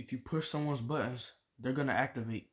if you push someone's buttons, they're gonna activate.